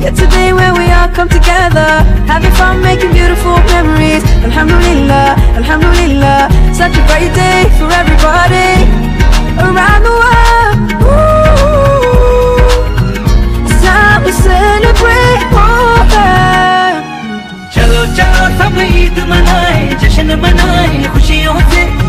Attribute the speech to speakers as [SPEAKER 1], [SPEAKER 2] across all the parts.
[SPEAKER 1] Yet today where we all come together Having fun, making beautiful memories. Alhamdulillah, Alhamdulillah. Such a bright day for everybody Around the world. Ooh, It's time to celebrate more.
[SPEAKER 2] Chalo, chalo, sab Eid manaye Jashan manaye, khushiyon se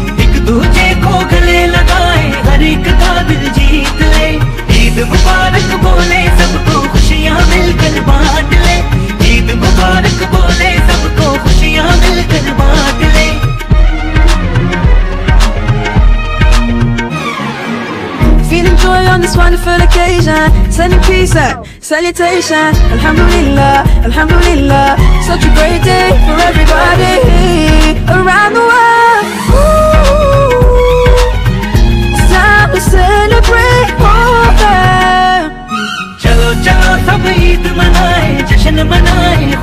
[SPEAKER 1] feeling joy on this wonderful occasion. Sending peace and salutation. Alhamdulillah, Alhamdulillah. Such a great day for everybody Around the world. It's time to celebrate all of them
[SPEAKER 2] Chalo, chalo, sab Eid manaye, jashan manaye